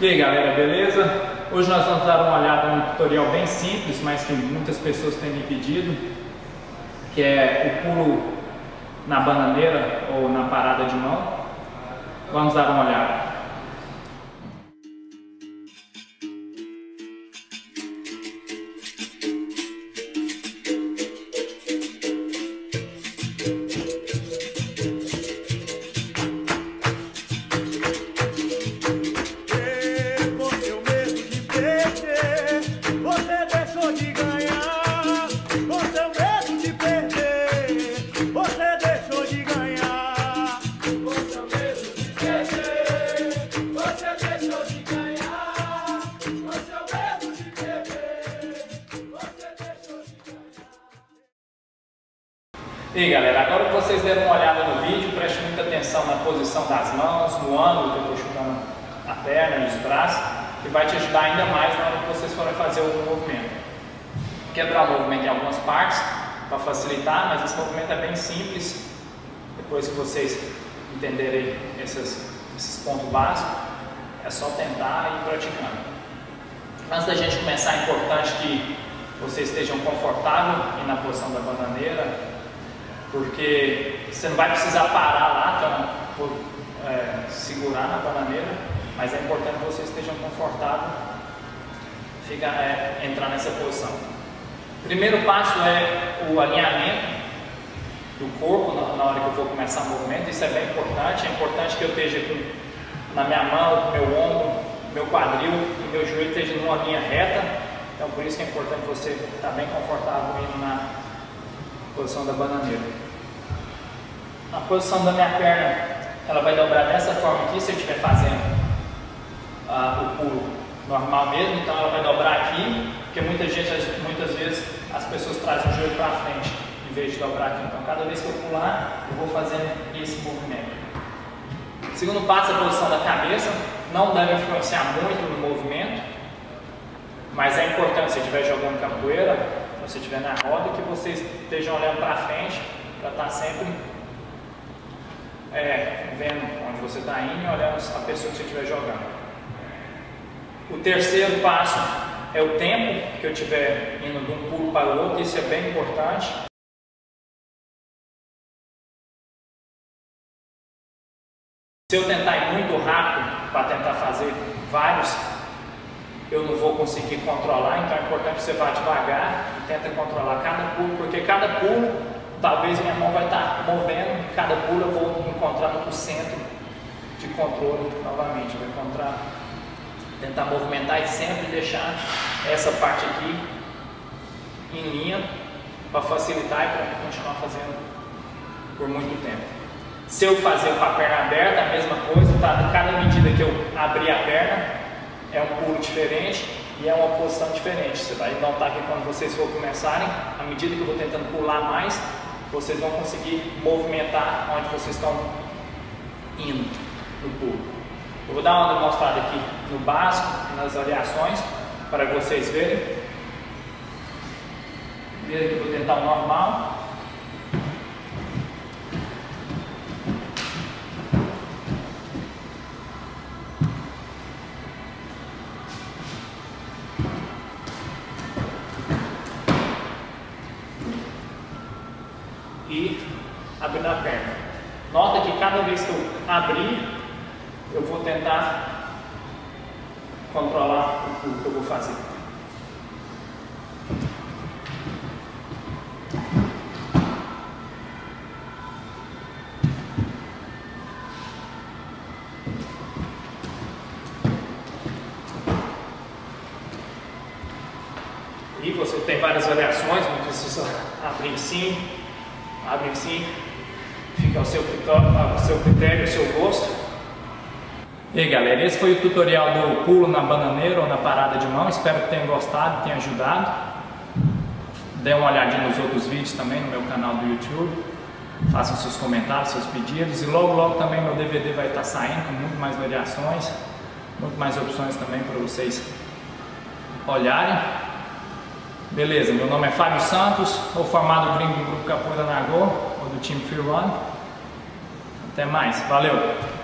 E aí galera, beleza? Hoje nós vamos dar uma olhada num tutorial bem simples, mas que muitas pessoas têm me pedido, que é o pulo na bananeira ou na parada de mão. Vamos dar uma olhada. E aí galera, agora que vocês deram uma olhada no vídeo, preste muita atenção na posição das mãos, no ângulo que eu estou chutando a perna e os braços, que vai te ajudar ainda mais na hora que vocês forem fazer o movimento. Quebrar o movimento em algumas partes para facilitar, mas esse movimento é bem simples. Depois que vocês entenderem esses, esses pontos básicos, é só tentar e ir praticando. Antes da gente começar, é importante que vocês estejam confortáveis na posição da bananeira, porque você não vai precisar parar lá, então, por, é, segurar na bananeira, mas é importante que vocês estejam confortáveis fica, é, entrar nessa posição. Primeiro passo é o alinhamento do corpo na, na, hora que eu vou começar o movimento, isso é bem importante, é importante que eu esteja com, na minha mão, meu ombro, meu quadril e meu joelho estejam numa linha reta, então por isso que é importante você estar bem confortável indo na posição da bananeira. A posição da minha perna, ela vai dobrar dessa forma aqui, se eu estiver fazendo uh, o pulo normal mesmo, então ela vai dobrar aqui, porque muitas vezes, muitas vezes as pessoas trazem o joelho para frente, em vez de dobrar aqui. Então cada vez que eu pular, eu vou fazendo esse movimento. Segundo passo, a posição da cabeça, não deve influenciar muito no movimento, mas é importante, se estiver jogando capoeira, você estiver na roda, que vocês estejam olhando para frente, para estar tá sempre é, vendo onde você está indo e olhando a pessoa que você estiver jogando. O terceiro passo é o tempo que eu estiver indo de um pulo para o outro, isso é bem importante. Se eu tentar ir muito rápido para tentar fazer vários eu não vou conseguir controlar, então é importante você vá devagar e tenta controlar cada pulo, porque cada pulo, talvez minha mão vai estar movendo, e cada pulo eu vou encontrar no centro de controle novamente, vou encontrar, tentar movimentar e sempre deixar essa parte aqui em linha para facilitar e para continuar fazendo por muito tempo. Se eu fazer com a perna aberta, a mesma coisa, tá? cada medida que eu abrir a perna, diferente e é uma posição diferente. Você vai notar que quando vocês for começarem, à medida que eu vou tentando pular mais, vocês vão conseguir movimentar onde vocês estão indo no pulo. Eu vou dar uma mostrada aqui no básico, nas variações, para vocês verem. Primeiro que eu vou tentar o normal. e abrindo a perna. Nota que cada vez que eu abrir, eu vou tentar controlar o que eu vou fazer. E você tem várias variações, não precisa abrir sim, abre assim, fica ao seu, ao seu critério, ao seu gosto. E aí galera, esse foi o tutorial do pulo na bananeira ou na parada de mão, espero que tenham gostado, tenha ajudado. Dê uma olhadinha nos outros vídeos também no meu canal do YouTube, façam seus comentários, seus pedidos e logo logo também meu DVD vai estar saindo com muito mais variações, muito mais opções também para vocês olharem. Beleza, meu nome é Fábio Santos, sou formado gringo do Grupo Capoeira Nagô, ou do time Free Run. Até mais, valeu!